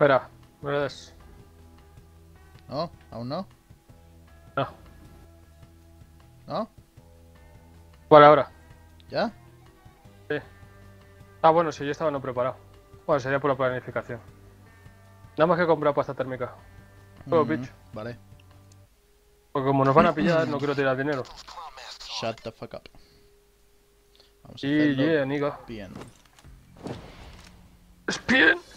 Espera, des. ¿No? ¿Aún no? No. ¿No? Vale, ahora. ¿Ya? Ah, bueno, si yo estaba no preparado. Bueno, sería por la planificación. Nada más que comprar pasta térmica. Juego, Mm, bitch. Vale. Porque como nos van a pillar, no quiero tirar dinero. Shut the fuck up. Vamos a yeah, bien. Es bien.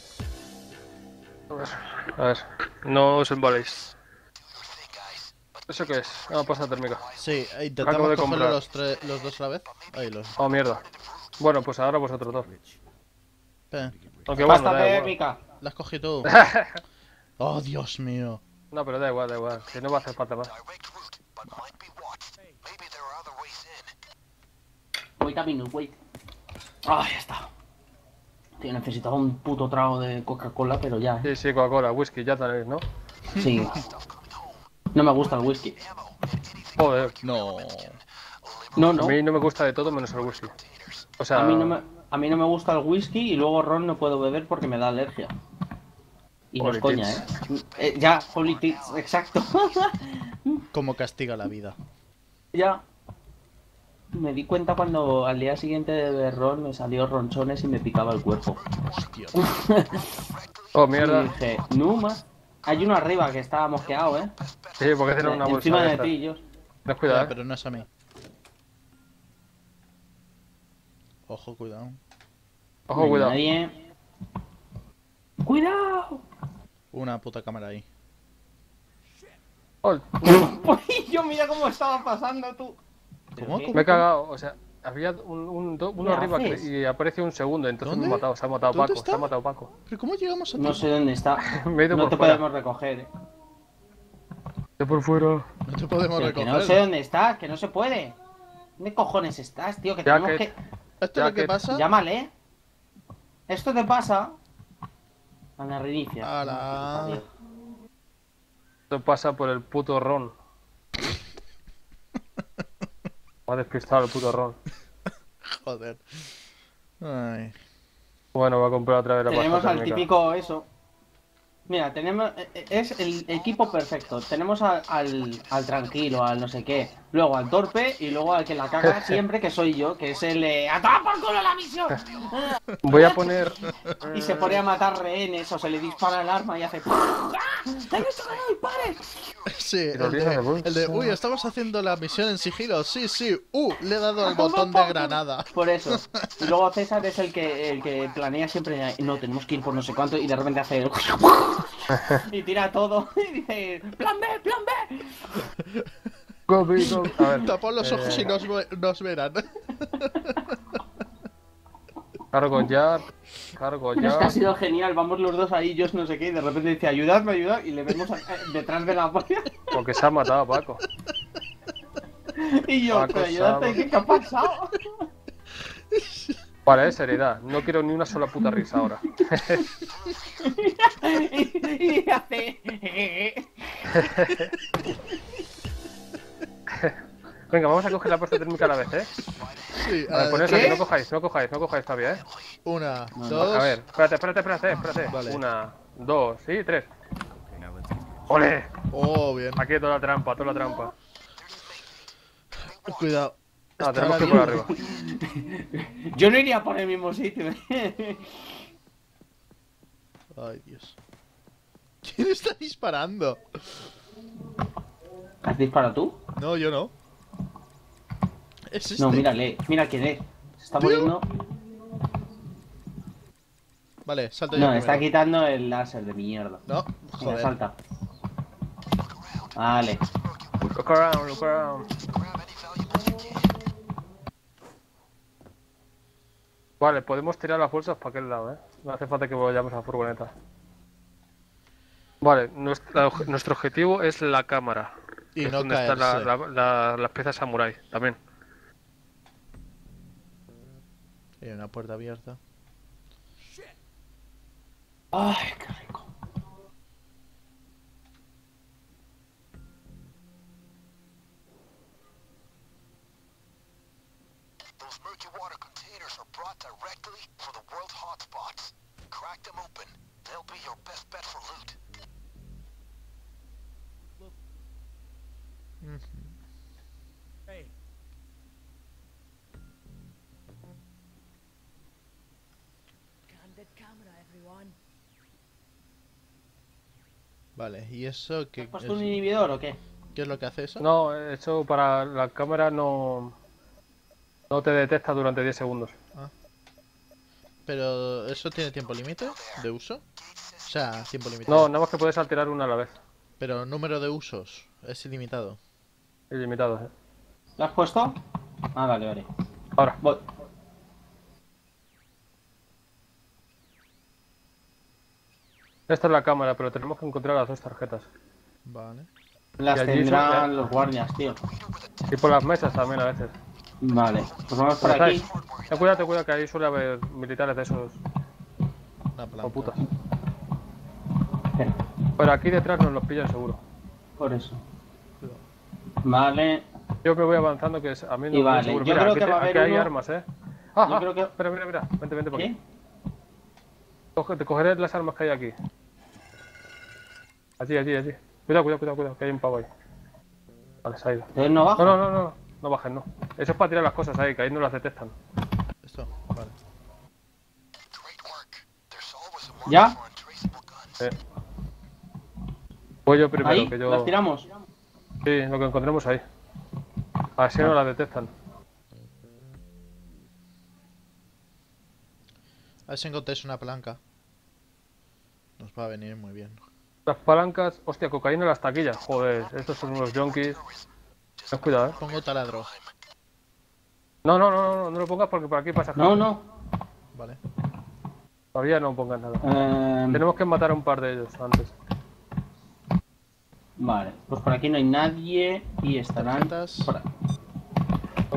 A ver, a ver. No os embaléis. ¿Eso qué es? Ah, pasta térmica. Sí, eh, intentamos de comprar. los, tres- los dos a la vez. Ahí los. Oh, mierda. Bueno, pues ahora vosotros dos. Eh, Aunque bueno, Pasta igual. térmica. la has cogido tú. Oh, Dios mío. No, pero da igual, da igual. Si no va a hacer falta más. Wait a minute, wait. Ah, ya está. Tío, necesitaba un puto trago de Coca-Cola, pero ya, ¿eh? Sí, sí, Coca-Cola, whisky, ya tenéis, ¿no? Sí. No me gusta el whisky. Joder. No. No, A no. mí no me gusta de todo menos el whisky. O sea, A mí no me, a mí no me gusta el whisky y luego ron no puedo beber porque me da alergia. Y no es coña, ¿eh? Eh, Ya, holy tits, exacto. Cómo castiga la vida. ya. Me di cuenta cuando al día siguiente de beber ron me salió ronchones y me picaba el cuerpo. Hostia. Oh, Y mierda. dije, Numa. Hay uno arriba que está mosqueado, ¿eh? Sí, porque tiene una bolsa Encima de de ti, yo. Cuidado, Ya, eh. pero no es a mí. Ojo, cuidado. Ojo, No cuidado. nadie. ¡Cuidado! Una puta cámara ahí. Oh, yo mira cómo estaba pasando tú. ¿Cómo? me he cagado, o sea, había un, un- do- uno ¿Qué arriba haces? y aparece un segundo, entonces me ¿Dónde? he matado, se ha matado ¿Dónde Paco, está? se ha matado Paco. ¿Pero cómo llegamos a No sé dónde está. Me he ido No por te fuera. podemos recoger. eh. De por fuera. No te podemos Pero que recoger. no sé dónde está, que no se puede. ¿Dónde cojones estás, tío? Que Ya tenemos que- que... ¿Esto es lo que que- pasa? Llámale. Esto te pasa. A la reinicia. Esto pasa por el puto ron. Me ha despistado el puto ron. Joder. Ay. Bueno, voy a comprar otra vez la Tenemos pasta al térmica. típico eso. Mira, tenemos. eh, eh, Es el equipo perfecto. Tenemos al, al, al tranquilo, al no sé qué. Luego al torpe y luego al que la caga siempre, que soy yo, que es el. Eh, ¡A tomar por culo la misión! Voy a poner. Y se pone a matar rehenes o se le dispara el arma y hace. ¡Ah! ¡He visto que no dispares! Sí, el de, el de, uy, estamos haciendo la misión en sigilo. Sí, sí. Uh, le he dado al botón de granada. Por eso. Y luego César es el que, el que planea siempre. No, tenemos que ir por no sé cuánto y de repente hace. Y tira todo y dice: ¡Plan B, plan B! Go, big, go. A ver. Tapad los ojos eh, y nos, nos verán. Cargo ya. Cargo Es que ha ya. sido genial, vamos los dos ahí, yo no sé qué, y de repente dice, ayudadme, ayudad, y le vemos a- eh, detrás de la polla, Porque se ha matado Paco. y yo, Paco pero ayudadme. ¿qué, qué ha pasado? Vale, seriedad. No quiero ni una sola puta risa ahora. y, y hace... Venga, vamos a coger la pasta térmica a la vez, ¿eh? Sí, A ver, ver, aquí, no cojáis, no cojáis, no cojáis todavía, ¿eh? Una, No, dos. A ver, espérate, espérate, espérate, espérate. Vale. Una, dos, sí, tres. ¡Ole! Oh, bien. Aquí toda la trampa, toda la trampa. Cuidado. Ah, tenemos que ir bien. por arriba. Yo no iría por el mismo sitio. Ay, Dios. ¿Quién está disparando? ¿Has disparado tú? No, yo no. Es este. No, mírale, mira quién es. Se está Tío. muriendo. Vale, salto yo. No, está quitando el láser de mierda. No, Mira, salta. Vale. Look around, look around. Vale, podemos tirar las bolsas para aquel lado, ¿eh? No hace falta que vayamos a la furgoneta. Vale, nuestro objetivo es la cámara. Y no donde están la- caerse. la- la- las piezas samurai también. Hay una puerta abierta. Ay, qué rico. Those murky water containers are brought directly from the world hotspots. Crack them open. They'll be your best bet for loot. Hey, Vale, ¿y eso qué, ¿Has puesto es, un inhibidor o qué? qué es lo que hace eso? No, eso para la cámara no. No te detecta durante 10 segundos. Pero ¿eso tiene tiempo límite de uso? O sea, tiempo No, limitado. nada más que puedes alterar una a la vez. Pero número de usos es ilimitado. Ilimitado, ¿eh? ¿Lo has puesto? Ah, vale, vale. Ahora, Voy. Esta es la cámara, pero tenemos que encontrar las dos tarjetas. Vale. Las tendrán son- los guardias, tío. Y por las mesas también a veces. Vale, pues vamos por aquí. Ten cuidado, ten cuidado, que ahí suele haber militares de esos. Una O planta. putas. Espera, Pero aquí detrás nos los pillan seguro. por eso. Vale. Yo que voy avanzando, que a mí no Y me vale, seguro. yo Mira, creo aquí, que te- va a aquí haber hay armas, eh. Ah, Yo ah, creo que- Espera, mira, mira. Vente, vente por aquí. ¿Qué? Coge- te cogeré las armas que hay aquí. Allí, allí, allí. Cuidado, cuidado, cuidado, cuidado, que hay un pavo ahí. Vale, se ha ido. No baja. No, no, no, no. No bajen, no. Eso es para tirar las cosas ahí, que ahí no las detectan. Esto, vale. Great work. There's always a ¿Ya? Eh. Voy yo primero, Ahí, que yo. las tiramos. Sí, lo que encontremos ahí. Así no las detectan. Ver si encontráis una palanca. Nos va a venir muy bien. Las palancas. Hostia, cocaína en las taquillas. Joder, estos son unos junkies. Ten cuidado, eh. Pongo taladro. No, no, no, no, no, no lo pongas porque por aquí pasa No, no. Vale. Todavía no pongas nada. Eh, Tenemos que matar a un par de ellos antes. Vale, pues por aquí no hay nadie y estarán. Por-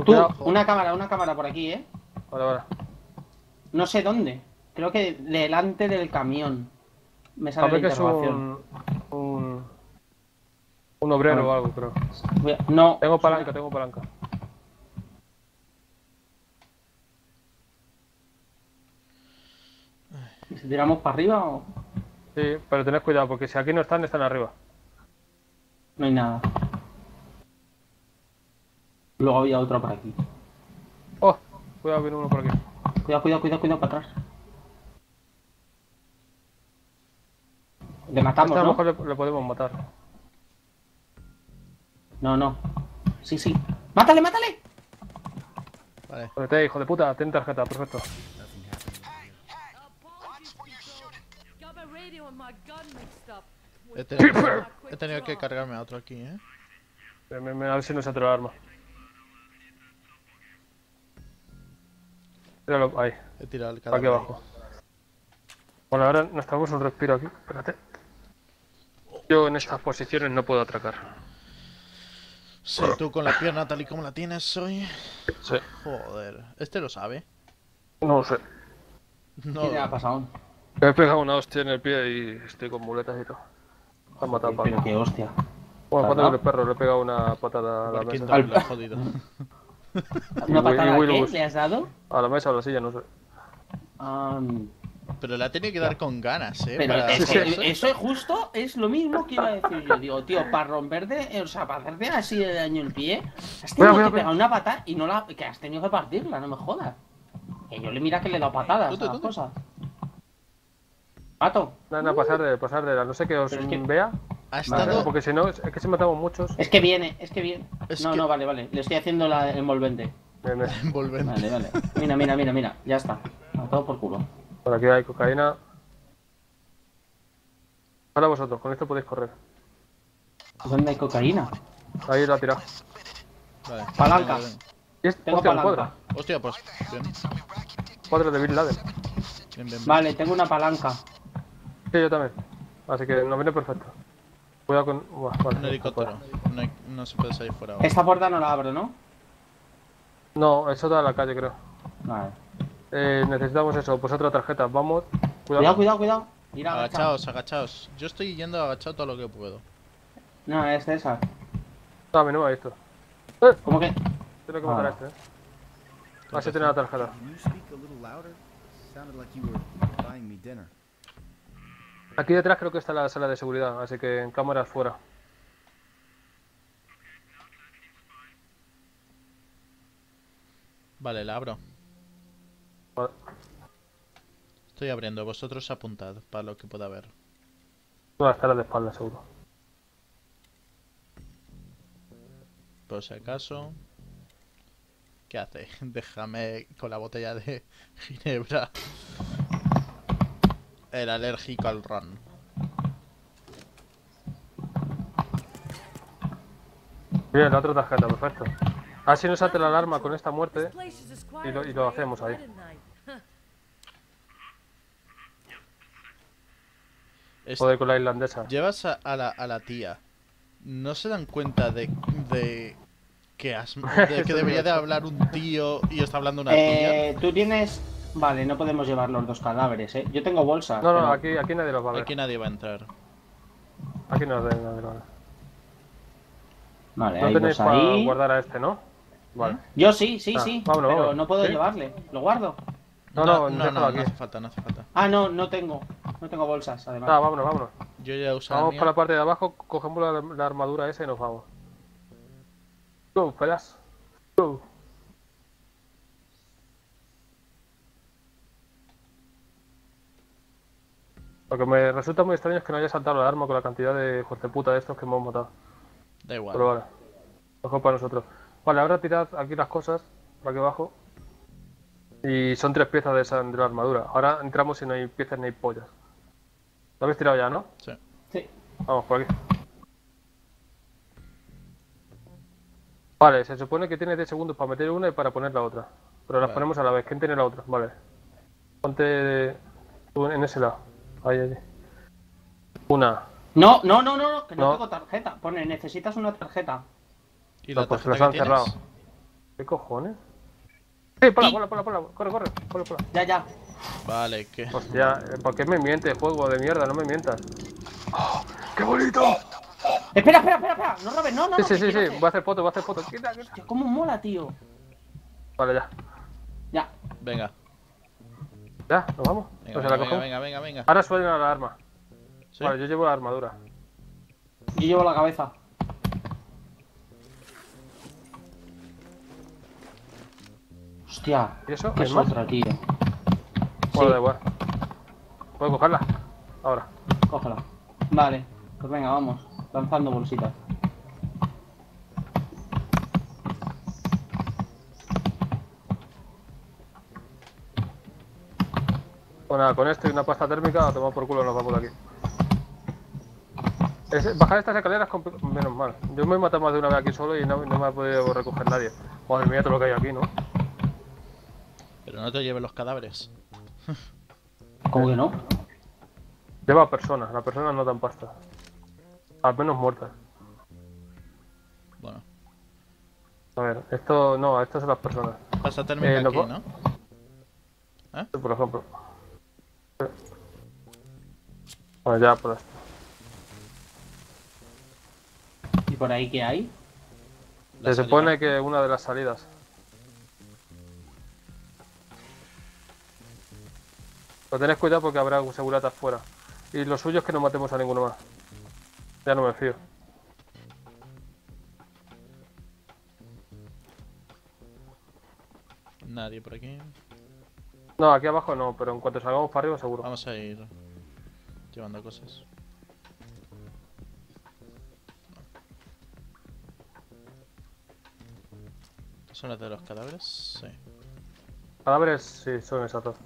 Tú, una cámara, una cámara por aquí, ¿eh? Vale, vale. No sé dónde. Creo que delante del camión. Me sale la que es un. Un, un obrero o algo, creo. A- No. Tengo palanca, tengo palanca. ¿Y si tiramos para arriba o Sí, pero tened cuidado porque si aquí no están, están arriba. no hay nada? Luego había otro por aquí. Oh, cuidado, viene uno por aquí. Cuidado, cuidado, cuidado, cuidado para atrás. Le matamos, Este a lo ¿no? mejor le, le podemos matar. No, no. Sí, sí. ¡Mátale, mátale! Vale. Ponete, hijo de puta, ten tarjeta, perfecto. He tenido, he tenido que cargarme a otro aquí, ¿eh? A ver si no se atreve el arma. Tíralo, ahí, He tirado el aquí cadáver. abajo. Bueno, ahora nos tomamos un respiro aquí. Espérate. Yo en estas posiciones no puedo atracar. Sí, tú con la pierna tal y como la tienes hoy. Sí. Joder. ¿Este lo sabe? No sé. No. ¿Qué te ha pasado? Me he pegado una hostia en el pie y estoy con muletas y todo. Me han matado al Pero qué hostia. Bueno, con el perro le he pegado una patada a la mesa. Al- lo ha jodido. ¿Una patada Will qué le has dado? A la mesa o a la silla, no sé. Pero le ha tenido que dar con ganas, ¿eh? pero para es que eso. eso es justo, es lo mismo que iba a decir yo. Digo, tío, para romperte, eh, o sea, para hacerte así de daño el pie, has tenido que pegar una patada y no la. que has tenido que partirla, no me jodas. Que yo le mira que le he dado patadas Tú, tú, a las tú, cosas. Pato, No, no, pasar de, pasar de la. No sé que os es que- vea. Ha Vale. estado. Porque si no, es que si matamos muchos. es que viene, es que viene. Es no, que- no, vale, vale. Le estoy haciendo la envolvente. Bien, bien. envolvente. Vale, vale. Mira, mira, mira, mira. Ya está. A todo por culo. Por aquí hay cocaína. Ahora vosotros, con esto podéis correr. ¿Dónde hay cocaína? Ahí la tira. Vale. Palanca. Es, Tengo hostia, palanca. Hostia, pues. Bien. Cuadro de Bin Laden. Bien, bien, bien. Vale, tengo una palanca. Sí, yo también. Así que nos viene perfecto. Cuidado con. Vale, Un helicóptero. No, hay- no se puede salir fuera ahora. Esta puerta no la abro, ¿no? No, eso da a la calle, creo. Vale. Eh, necesitamos eso, pues otra tarjeta. Vamos. Cuidado, Cuidado. cuidado, cuidado. Mira, agacha. Agachaos, agachaos. Yo estoy yendo agachado todo lo que puedo. No, es esa. No, a mí no me ha visto. Eh, ¿Cómo que? tengo que matar a Ah. este, eh. Así tiene la tarjeta. Aquí detrás creo que está la sala de seguridad, así que en cámaras fuera. Vale, la abro. Vale. Estoy abriendo, vosotros apuntad para lo que pueda haber. Va a estar de espalda, seguro. Por si acaso. ¿Qué hace? Déjame con la botella de ginebra. El alérgico al ron. Bien, la otra tarjeta, perfecto. Así nos salta la alarma con esta muerte. Y lo- y hacemos ahí. Joder con la irlandesa. Llevas a, a la, a la tía. ¿No se dan cuenta de, de que, has- de que debería de hablar un tío y está hablando una tía? Eh, tú tienes. Vale, no podemos llevar los dos cadáveres, ¿eh? Yo tengo bolsas. No, no, pero- aquí, aquí nadie los va a ver. Aquí nadie va a entrar. Aquí no nadie va a ver. Vale, No hay tenéis para ahí. guardar a este, ¿no? Vale. Yo sí, sí, Ah, sí. vámonos, pero vámonos. no puedo ¿Sí? llevarle. ¿Lo guardo? No, no, no, no, no aquí. hace falta, no hace falta. Ah, no, no tengo. No tengo bolsas, además. Ah, vámonos, vámonos. Yo ya he usado Vamos la por la parte de abajo, cogemos la, la armadura esa y nos vamos. Go, pelas. Go. Lo que me resulta muy extraño es que no haya saltado la arma con la cantidad de hijos de puta de estos que hemos matado. Da igual. Pero vale. Mejor para nosotros. Vale, ahora tirad aquí las cosas, por aquí abajo. Y son tres piezas de, esa, de la armadura. Ahora entramos y no hay piezas ni hay pollas. Lo habéis tirado ya, ¿no? Sí. Sí. Vamos, por aquí. Vale, se supone que tiene 10 segundos para meter una y para poner la otra. Pero las Vale. ponemos a la vez. ¿Quién tiene la otra? Vale. Ponte en ese lado. Ahí, ahí. Una. No, no, no, no, no, que no, No. tengo tarjeta. Pone, necesitas una tarjeta. ¿Y No, la pues tarjeta que han cerrado. ¿Qué cojones? Sí, ponla, ponla, ponla, ponla. Corre, corre. Ponla, ponla. Ya, ya. Vale, que... Hostia, eh, ¿por qué me miente, juego de mierda? No me mientas. ¡Oh, ¡Qué bonito! Espera, espera, espera, espera. No robes, no, no. Sí, no, sí, sí, sí. hacer- Voy a hacer foto, voy a hacer foto. Quita, quita. Hostia, cómo mola, tío. Vale, ya. Ya. Venga, Ya, nos vamos. venga, Pues la venga, venga, venga, venga. Ahora suena la arma. ¿Sí? Vale, yo llevo la armadura. Yo llevo la cabeza. Hostia. ¿Y eso? ¿Qué ¿Hay es más? otra, tío? Bueno, Sí. da igual. ¿Puedo cogerla? Ahora. Cógela. Vale. Pues venga, vamos. Lanzando bolsitas. Pues nada, con esto y una pasta térmica, a tomar por culo nos vamos de aquí. Es- bajar estas escaleras, compli- menos mal. Yo me he matado más de una vez aquí solo y no, no me ha podido recoger nadie. Madre mía, todo lo que hay aquí, ¿no? Pero no te lleves los cadáveres. ¿Cómo que no? Lleva personas, las personas no dan pasta. Al menos muertas. Bueno, A ver, esto no, estas son las personas. pasa térmica Eh, aquí, ¿no? Este, Por ejemplo. Ya por esto. ¿Y por ahí qué hay? Se salida. supone que una de las salidas. Pero tenés cuidado porque habrá seguratas fuera. Y lo suyo es que no matemos a ninguno más. Ya no me fío. Nadie por aquí. No, aquí abajo no, pero en cuanto salgamos para arriba seguro. Vamos a ir llevando cosas. ¿Son las de los cadáveres? Sí. Cadáveres, sí, son esas dos.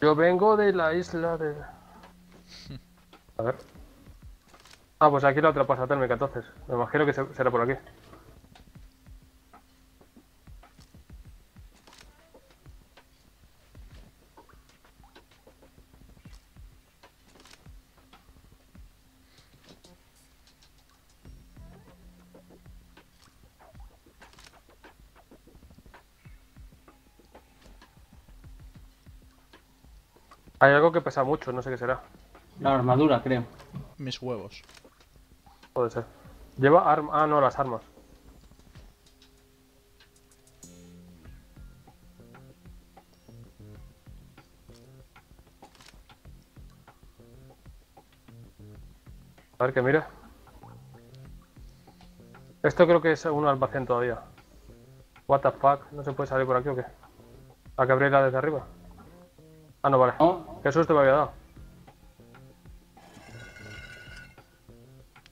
Yo vengo de la isla de... A ver. Ah, pues aquí la otra pasa térmica entonces. Me imagino que se- será por aquí. Hay algo que pesa mucho, no sé qué será. La armadura, creo. Mis huevos. Puede ser. Lleva arma. Ah, no, las armas. A ver que mira. Esto creo que es un almacén todavía. What the fuck, ¿no se puede salir por aquí o qué? ¿A que abrirla desde arriba? Ah, no, vale. Qué susto me había dado.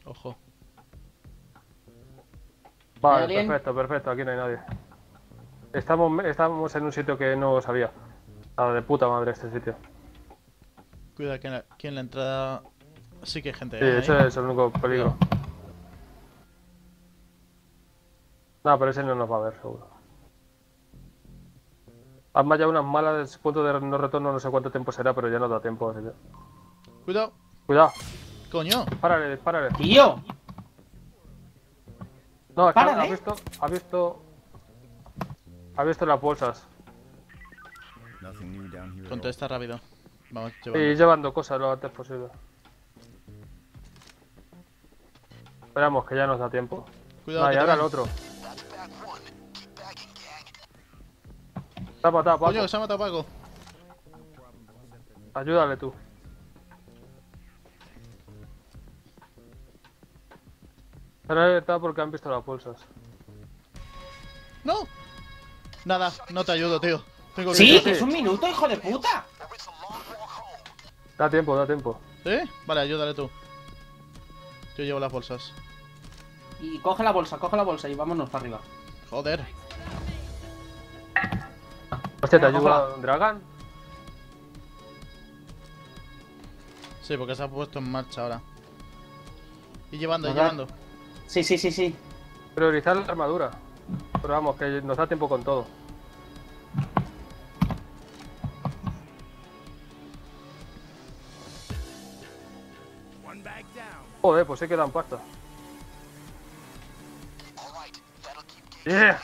Ojo. Vale, perfecto, perfecto, aquí no hay nadie. Estamos, estamos en un sitio que no sabía. Ah, de puta madre este sitio. Cuida que en la, que en la entrada sí que hay gente. Sí, ¿eh? ese es el único peligro. No, pero ese no nos va a ver, seguro. Además ya unas malas, punto de no retorno, no sé cuánto tiempo será, pero ya no da tiempo. así que- Cuidado. Cuidado, Coño. párale, dispárale. ¡Tío! No, es que ha visto, ha visto... Ha visto las bolsas. Contesta rápido. Vamos, Y llevando. llevando cosas lo antes posible. Esperamos que ya nos da tiempo. Cuidado. Ah, y ahora el otro. Gang. Tapa, tapa, Coño, que se ha matado Paco. Ayúdale tú. Ahora está porque han visto las bolsas. ¡No! Nada, no te ayudo, tío. Tengo que ¡Sí! sí. ¡Que es un minuto, hijo de puta! Da tiempo, da tiempo. ¿Sí? Vale, ayúdale tú. Yo llevo las bolsas. Y coge la bolsa, coge la bolsa y vámonos para arriba. Joder. Hostia, ¿te Venga, ayuda cógela. Dragan? Sí, porque se ha puesto en marcha ahora. Y llevando, y llevando. Sí, sí, sí, sí. Priorizar la armadura. Pero vamos, que nos da tiempo con todo. Joder, pues sí que dan pasta. All right, that'll keep getting Yeah.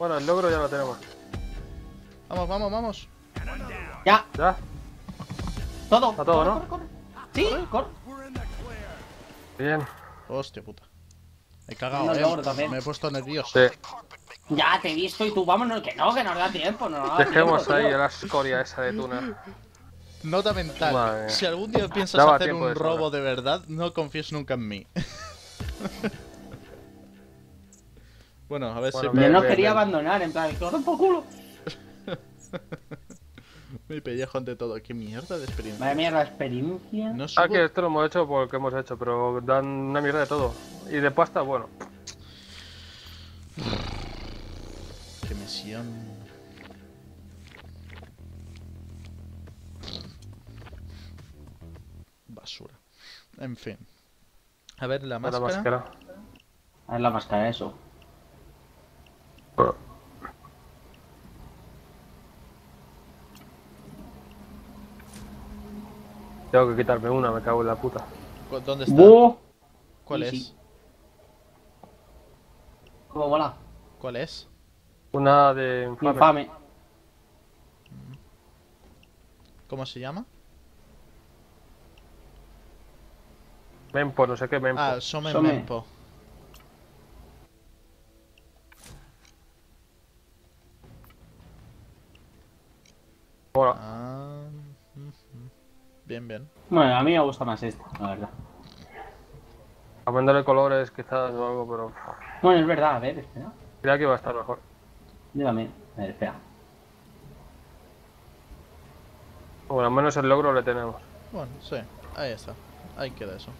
Bueno, el logro ya lo tenemos. Vamos, vamos, vamos. Ya, ¿Ya? todo. Está todo, corre, ¿no? corre, corre. Sí, corre. Bien. Hostia puta. He cagado, eh. logro también. Me he puesto nervioso. Sí. Ya te he visto y tú, vámonos, que no, que nos da tiempo, no nos da Dejemos tiempo, ahí tío. la escoria esa de tuna. Nota mental. Madre. Si algún día piensas Daba hacer un de robo de verdad, no confíes nunca en mí. bueno, a ver Bueno, si Yo no quería bien. abandonar, en plan, den por culo. mi pellejo ante todo. ¿Qué mierda de experiencia? Vaya mierda, experiencia. No Ah, subo... que esto lo hemos hecho porque hemos hecho, pero dan una mierda de todo. Y de pasta, bueno. Qué misión. Basura. En fin. A ver, la La máscara. máscara. A ver la máscara, eso. Tengo que quitarme una, me cago en la puta. ¿Cu- ¿Dónde está? ¡Buh! ¿Cuál Sí, es? sí. ¿Cómo mola? ¿Cuál es? Una de infame. Infame. ¿Cómo se llama? Mempo, no sé qué, Mempo. Ah, Some Some. Mempo. Mola. Ah. Bien, bien. Bueno, a mí me gusta más esta, la verdad. Cambiándole colores quizás o algo, pero Bueno, es verdad, a ver, espera. creía que iba a estar mejor. Yo también. A ver, espera. Bueno, al menos el logro le tenemos. Bueno, sí. Ahí está. Ahí queda eso.